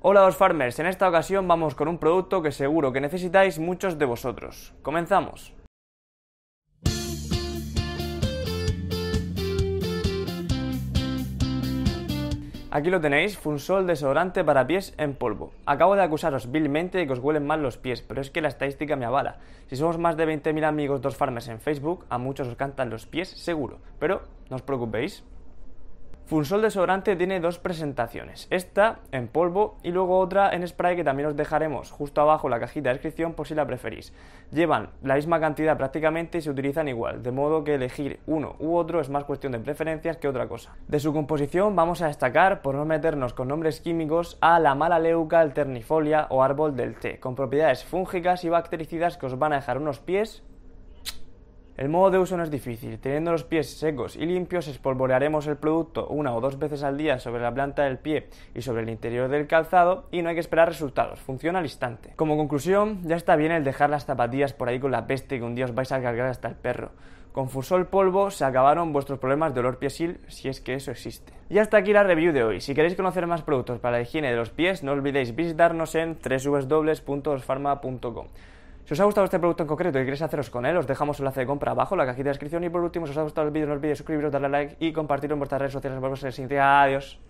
Hola dos farmers, en esta ocasión vamos con un producto que seguro que necesitáis muchos de vosotros. Comenzamos. Aquí lo tenéis, Funsol desodorante para pies en polvo. Acabo de acusaros vilmente de que os huelen mal los pies, pero es que la estadística me avala. Si somos más de 20.000 amigos dos farmers en Facebook, a muchos os cantan los pies seguro. Pero no os preocupéis, Funsol desodorante tiene dos presentaciones, esta en polvo y luego otra en spray que también os dejaremos justo abajo en la cajita de descripción por si la preferís. Llevan la misma cantidad prácticamente y se utilizan igual, de modo que elegir uno u otro es más cuestión de preferencias que otra cosa. De su composición vamos a destacar, por no meternos con nombres químicos, a la mala leuca alternifolia o árbol del té, con propiedades fúngicas y bactericidas que os van a dejar unos pies el modo de uso no es difícil. Teniendo los pies secos y limpios, espolvorearemos el producto una o dos veces al día sobre la planta del pie y sobre el interior del calzado y no hay que esperar resultados. Funciona al instante. Como conclusión, ya está bien el dejar las zapatillas por ahí con la peste que un día os vais a cargar hasta el perro. Con Fusol Polvo se acabaron vuestros problemas de olor piesil, si es que eso existe. Y hasta aquí la review de hoy. Si queréis conocer más productos para la higiene de los pies, no olvidéis visitarnos en www.osfarma.com. Si os ha gustado este producto en concreto y queréis haceros con él, os dejamos un enlace de compra abajo, en la cajita de descripción. Y por último, si os ha gustado el vídeo, no olvidéis suscribiros, darle like y compartirlo en vuestras redes sociales. Nos vemos en el siguiente. Adiós.